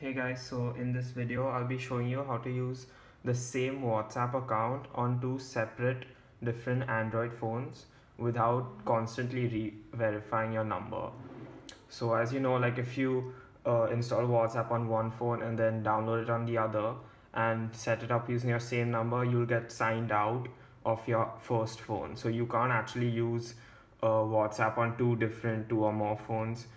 Hey guys, so in this video I'll be showing you how to use the same WhatsApp account on two separate different Android phones without constantly re-verifying your number. So as you know, like if you uh, install WhatsApp on one phone and then download it on the other and set it up using your same number, you'll get signed out of your first phone. So you can't actually use uh, WhatsApp on two different, two or more phones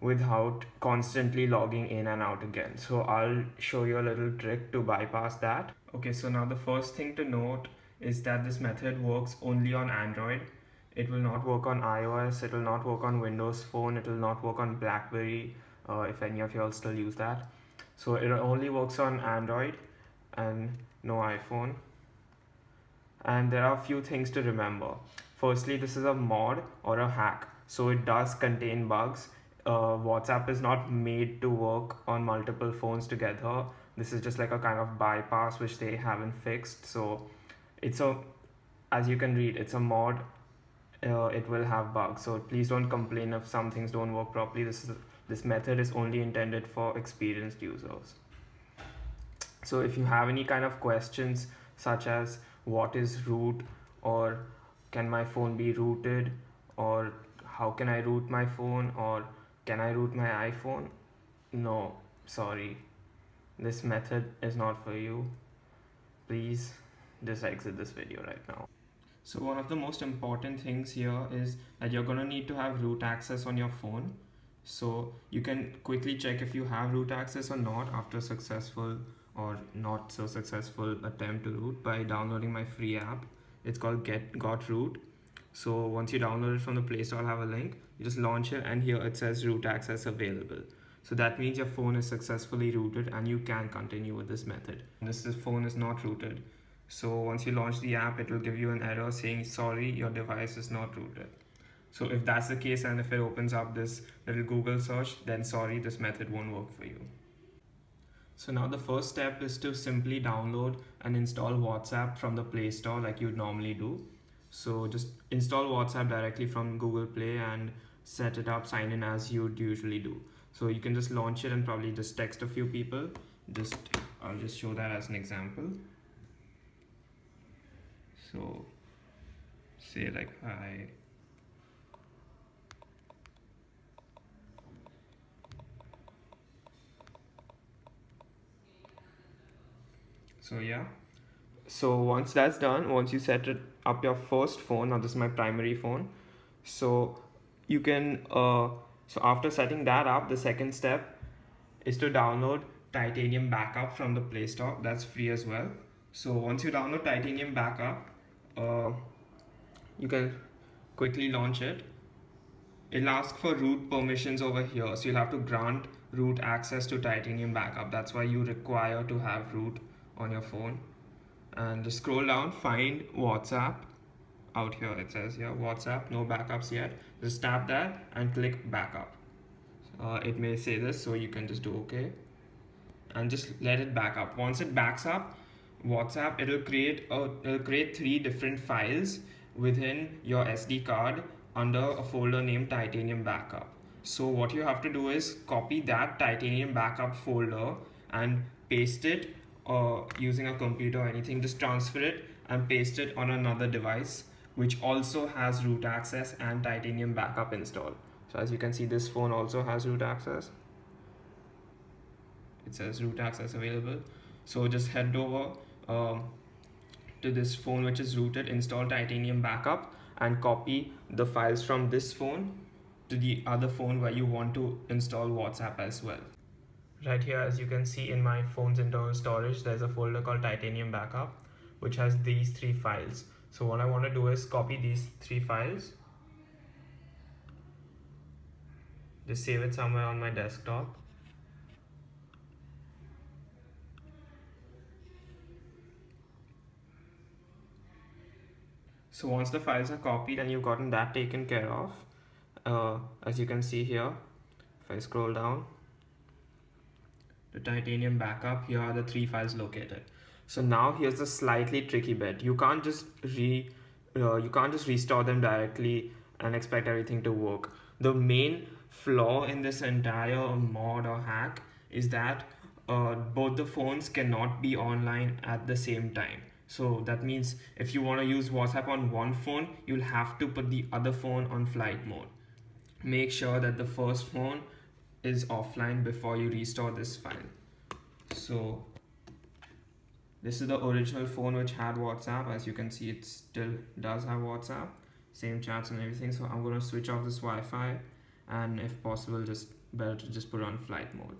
without constantly logging in and out again. So I'll show you a little trick to bypass that. Okay, so now the first thing to note is that this method works only on Android. It will not work on iOS, it will not work on Windows Phone, it will not work on BlackBerry, uh, if any of y'all still use that. So it only works on Android and no iPhone. And there are a few things to remember. Firstly, this is a mod or a hack. So it does contain bugs uh, WhatsApp is not made to work on multiple phones together. This is just like a kind of bypass which they haven't fixed. So it's a, as you can read, it's a mod. Uh, it will have bugs. So please don't complain if some things don't work properly. This is this method is only intended for experienced users. So if you have any kind of questions such as what is root or can my phone be rooted or how can I root my phone or can I root my iPhone? No, sorry. This method is not for you. Please just exit this video right now. So one of the most important things here is that you're to need to have root access on your phone. So you can quickly check if you have root access or not after successful or not so successful attempt to root by downloading my free app. It's called Get Got Root. So once you download it from the Play Store, I'll have a link. You just launch it and here it says root access available. So that means your phone is successfully rooted and you can continue with this method. This, this phone is not rooted. So once you launch the app, it will give you an error saying, sorry, your device is not rooted. So if that's the case and if it opens up this little Google search, then sorry, this method won't work for you. So now the first step is to simply download and install WhatsApp from the Play Store like you'd normally do. So just install WhatsApp directly from Google Play and set it up, sign in as you'd usually do. So you can just launch it and probably just text a few people. Just I'll just show that as an example. So say like hi. So yeah. So once that's done, once you set it up your first phone. Now this is my primary phone. So you can uh, so after setting that up the second step is to download titanium backup from the play store. That's free as well. So once you download titanium backup uh, you can quickly launch it. It'll ask for root permissions over here. So you'll have to grant root access to titanium backup. That's why you require to have root on your phone and just scroll down find whatsapp. Out here it says here whatsapp no backups yet. Just tap that and click backup. Uh, it may say this so you can just do okay. And just let it back up. Once it backs up whatsapp it'll create a it'll create three different files within your sd card under a folder named titanium backup. So what you have to do is copy that titanium backup folder and paste it or using a computer or anything just transfer it and paste it on another device which also has root access and titanium backup installed. So as you can see this phone also has root access. It says root access available. So just head over um, to this phone which is rooted install titanium backup and copy the files from this phone to the other phone where you want to install whatsapp as well Right here, as you can see in my phone's internal storage, there's a folder called Titanium Backup, which has these three files. So what I want to do is copy these three files. Just save it somewhere on my desktop. So once the files are copied and you've gotten that taken care of, uh, as you can see here, if I scroll down, titanium backup here are the three files located so now here's the slightly tricky bit you can't just re uh, you can't just restore them directly and expect everything to work the main flaw in this entire mod or hack is that uh, both the phones cannot be online at the same time. So that means if you want to use WhatsApp on one phone, you'll have to put the other phone on flight mode. Make sure that the first phone is offline before you restore this file. So this is the original phone which had WhatsApp. As you can see, it still does have WhatsApp, same chats and everything. So I'm going to switch off this Wi-Fi and if possible, just better to just put on flight mode.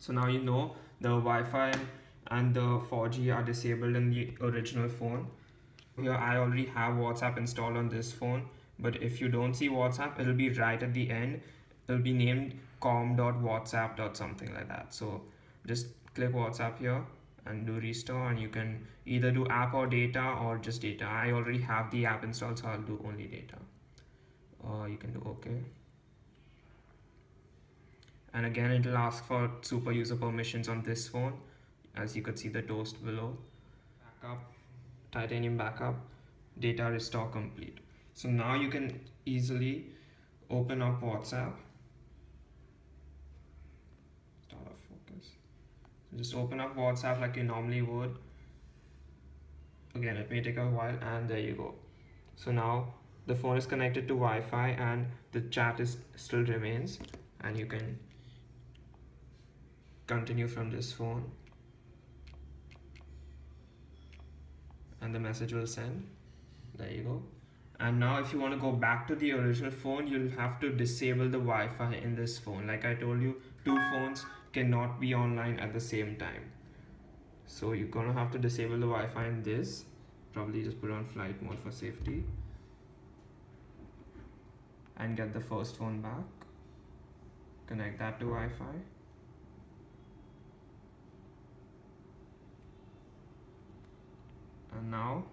So now you know the Wi-Fi and the 4G are disabled in the original phone. Here I already have WhatsApp installed on this phone, but if you don't see WhatsApp, it'll be right at the end. It'll be named com.whatsapp. something like that. So just click WhatsApp here and do restore and you can either do app or data or just data. I already have the app installed, so I'll do only data. Or you can do okay and again it'll ask for super user permissions on this phone as you could see the toast below backup titanium backup data restore complete so now you can easily open up whatsapp start of focus so just open up whatsapp like you normally would. Again it may take a while and there you go. So now the phone is connected to Wi-Fi and the chat is still remains and you can continue from this phone. And the message will send. There you go. And now if you want to go back to the original phone you'll have to disable the Wi-Fi in this phone. Like I told you two phones cannot be online at the same time. So you're gonna have to disable the Wi-Fi in this. Probably just put on flight mode for safety. And get the first phone back. Connect that to Wi-Fi. And now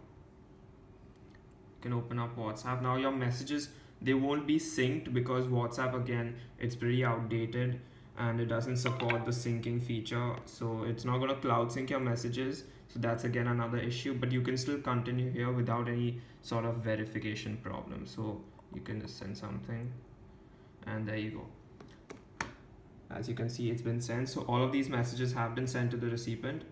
you can open up whatsapp. Now your messages they won't be synced because whatsapp again it's pretty outdated and it doesn't support the syncing feature so it's not going to cloud sync your messages. So that's again another issue but you can still continue here without any sort of verification problem. So you can just send something and there you go. As you can see it's been sent. So all of these messages have been sent to the recipient.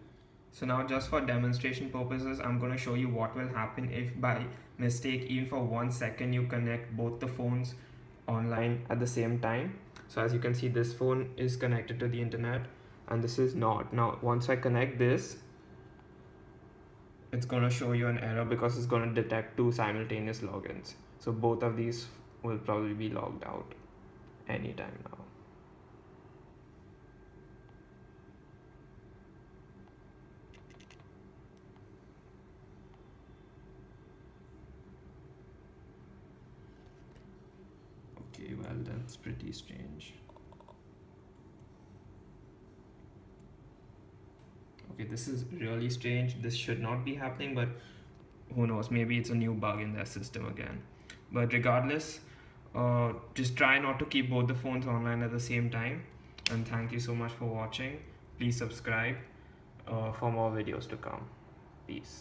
So now just for demonstration purposes, I'm going to show you what will happen if by mistake, even for one second, you connect both the phones online at the same time. So as you can see, this phone is connected to the internet and this is not. Now, once I connect this, it's going to show you an error because it's going to detect two simultaneous logins. So both of these will probably be logged out anytime now. Okay, well, that's pretty strange. Okay, this is really strange. This should not be happening, but who knows? Maybe it's a new bug in their system again. But regardless, uh, just try not to keep both the phones online at the same time. And thank you so much for watching. Please subscribe uh, for more videos to come. Peace.